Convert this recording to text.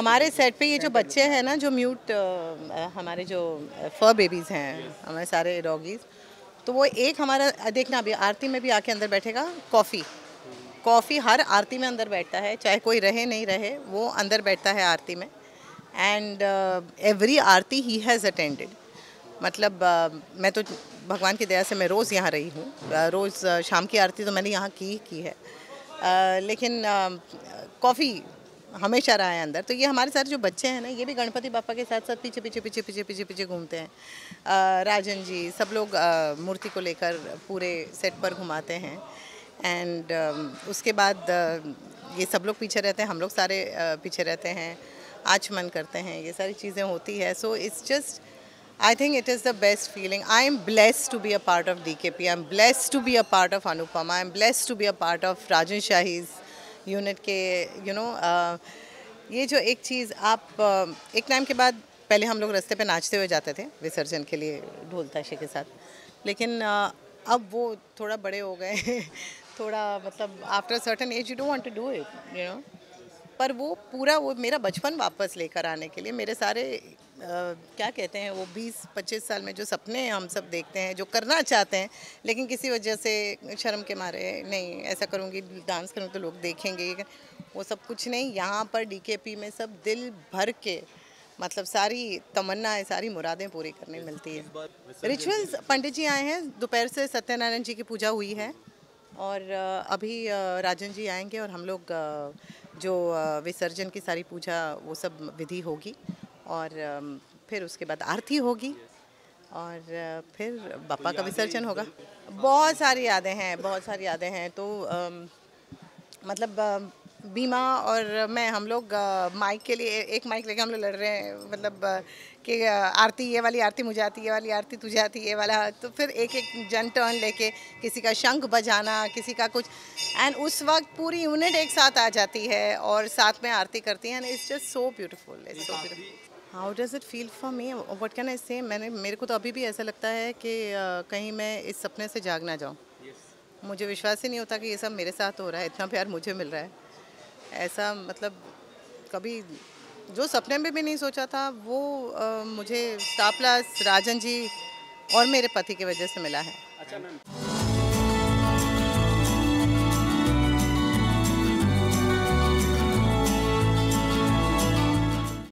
हमारे सेट पे ये जो बच्चे हैं ना जो म्यूट हमारे जो फर बेबीज़ हैं हमारे सारे डॉगीज़ तो वो एक हमारा देखना अभी आरती में भी आके अंदर बैठेगा कॉफ़ी कॉफ़ी हर आरती में अंदर बैठता है चाहे कोई रहे नहीं रहे वो अंदर बैठता है आरती में. And every aarti he has attended मतलब uh, मैं तो भगवान की दया से मैं रोज़ यहाँ रही हूँ. uh, रोज़ uh, शाम की आरती तो मैंने यहाँ की की है. लेकिन कॉफ़ी हमेशा रहा है अंदर तो ये हमारे साथ जो बच्चे हैं ना, ये भी गणपति बापा के साथ साथ पीछे पीछे पीछे पीछे पीछे पीछे घूमते हैं राजन जी, सब लोग मूर्ति को लेकर पूरे सेट पर घुमाते हैं एंड उसके बाद ये सब लोग पीछे रहते हैं, हम लोग सारे पीछे रहते हैं, आचमन करते हैं, ये सारी चीज़ें होती है so it's just I think it is the best feeling. I am blessed to be a part of DKP. I am blessed to be a part of Anupama. I am blessed to be a part of Rajan Shahi's unit के you know ये जो एक चीज़ आप एक time के बाद पहले हम लोग रास्ते पे नाचते हुए जाते थे विसर्जन के लिए ढोल ताशे के साथ। लेकिन अब वो थोड़ा बड़े हो गए थोड़ा मतलब after certain age you don't want to do it you know पर वो पूरा वो मेरा बचपन वापस लेकर आने के लिए मेरे सारे आ, क्या कहते हैं वो 20-25 साल में जो सपने हम सब देखते हैं जो करना चाहते हैं लेकिन किसी वजह से शर्म के मारे नहीं ऐसा करूँगी डांस करूँगी तो लोग देखेंगे वो सब कुछ नहीं। यहाँ पर डीकेपी में सब दिल भर के मतलब सारी तमन्नाएँ सारी मुरादें पूरी करने मिलती है। रिचुअल्स पंडित जी आए हैं दोपहर से सत्यनारायण जी की पूजा हुई है और अभी राजन जी आएँगे और हम लोग जो विसर्जन की सारी पूजा वो सब विधि होगी और फिर उसके बाद आरती होगी और फिर बापा का विसर्जन होगा। बहुत सारी यादें हैं बहुत सारी यादें हैं। तो मतलब बीमा और मैं हम लोग माइक के लिए एक माइक लेके हम लोग लड़ रहे हैं मतलब कि आरती ये वाली आरती मुझे आती ये वाली आरती तुझे आती ये वाला तो फिर एक एक जन टर्न लेके किसी का शंख बजाना किसी का कुछ एंड उस वक्त पूरी यूनिट एक साथ आ जाती है और साथ में आरती करती हैं it's just so beautiful it's so beautiful how does it feel for me what can I say मैंने मेरे को तो अभी भी ऐसा लगता है कि uh, कहीं मैं इस सपने से जाग ना जाऊँ। Yes. मुझे विश्वास ही नहीं होता कि ये सब मेरे साथ हो रहा है इतना प्यार मुझे मिल रहा है। ऐसा मतलब कभी जो सपने में भी नहीं सोचा था वो आ, मुझे प्लस राजन जी और मेरे पति की वजह से मिला है। अच्छा